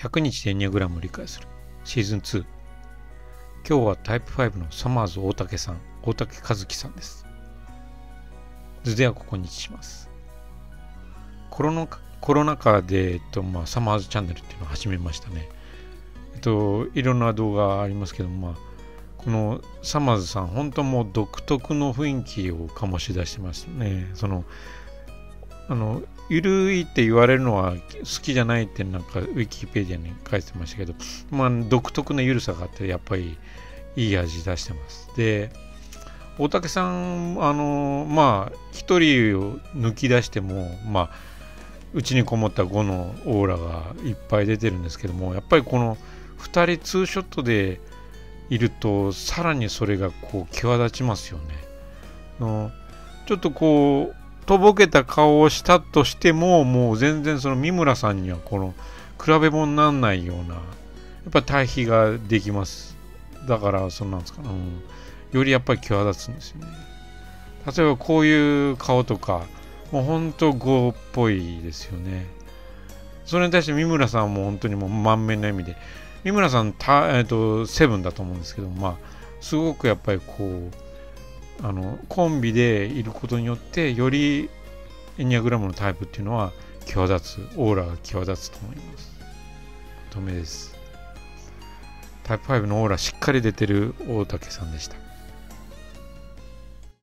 100日でエニアグラムを理解する。シーズン2今日はタイプ5のサマーズ大竹さん大竹和樹さんです。図ではここにします。コロナコロナ禍で、えっとまあ、サマーズチャンネルっていうのを始めましたね。えっといろんな動画ありますけどまあこのサマーズさん本当もう独特の雰囲気を醸し出してますね。そのあのゆるいって言われるのは好きじゃないってなんかウィキペディアに書いてましたけど、まあ、独特なゆるさがあってやっぱりいい味出してます。で大竹さんあのまあ一人を抜き出してもまあうちにこもった5のオーラがいっぱい出てるんですけどもやっぱりこの2人ツーショットでいるとさらにそれがこう際立ちますよね。のちょっとこうとぼけた顔をしたとしてももう全然その三村さんにはこの比べ物にならないようなやっぱ対比ができます。だからそんなんですか。ね、うん、よりやっぱり際立つんですよね。例えばこういう顔とかもうほんと5っぽいですよね。それに対して三村さんも本当にもう満面の笑みで。三村さんた、えーと、セブンだと思うんですけどまあすごくやっぱりこうあのコンビでいることによってよりエニアグラムのタイプっていうのは際立つオーラが際立つと思います。止めです。タイプ5のオーラしっかり出てる大竹さんでした。